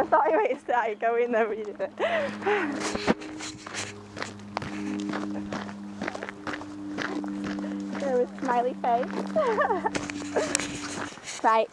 I thought you might say go in there, but you didn't. there was smiley face. right,